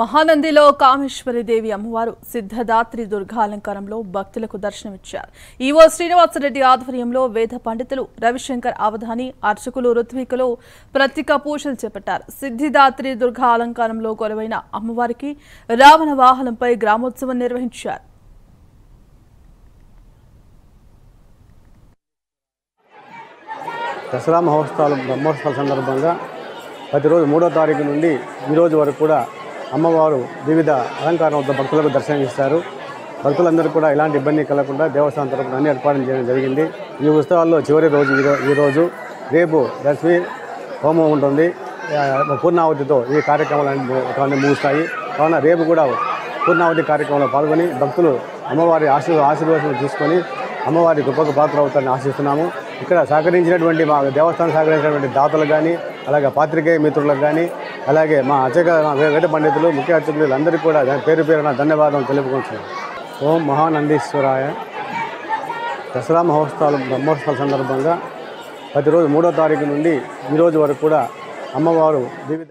మహానందిలో కామేశ్వరిదేవి అమ్మవారు సిద్ధదాత్రి దుర్గాలంకారంలో భక్తులకు దర్శనమిచ్చారు. ఈవో శ్రీనివాసరెడ్డి ఆధ్వర్యంలో వేద పండితులు రవిశంకర్ అవధాని అర్చకులు ఋత్వికులు ప్రత్యేక పూజలు చేపట్టారు. సిద్ధిదాత్రి దుర్గా అలంకారంలో కొలువైన అమ్మవారికి రావణ వాహనంపై గ్రామోత్సవం నిర్వహించారు. దసరా మహోత్సవాలు బ్రహ్మోత్సవాల సందర్భంగా ప్రతిరోజు మూడో తారీఖు నుండి ఈరోజు వరకు కూడా అమ్మవారు వివిధ అలంకారం వద్ద భక్తులకు దర్శనమిస్తారు. భక్తులందరూ కూడా ఎలాంటి ఇబ్బంది కలగకుండా దేవస్థానం తరపున అన్ని ఏర్పాటు చేయడం జరిగింది. ఈ ఉత్సవాల్లో చివరి రోజు ఈరోజు ఈ రోజు రేపు లక్ష్మి హోమం ఉంటుంది. పూర్ణావతితో ఈ కార్యక్రమాలన్నీ ముగుస్తాయి. కావున రేపు కూడా పూర్ణావతి కార్యక్రమంలో పాల్గొని భక్తులు అమ్మవారి ఆశీర్ ఆశీర్వాదం తీసుకొని అమ్మవారి గొప్పకు పాత్ర అవుతారని ఆశిస్తున్నాము. ఇక్కడ సహకరించినటువంటి మా దేవస్థానం సహకరించినటువంటి దాతలు కానీ అలాగే పాత్రికేయ మిత్రులకు కానీ అలాగే మా అర్చక మా వేద పండితులు ముఖ్య అర్చకులు అందరికీ కూడా పేరు పేరున ధన్యవాదాలు తెలుపుకుంటున్నాం ఓం మహానందీశ్వరాయ. దసరా మహోత్సవాలు బ్రహ్మోత్సవాల సందర్భంగా ప్రతిరోజు మూడో తారీఖు నుండి ఈ రోజు వరకు కూడా అమ్మవారు వివిధ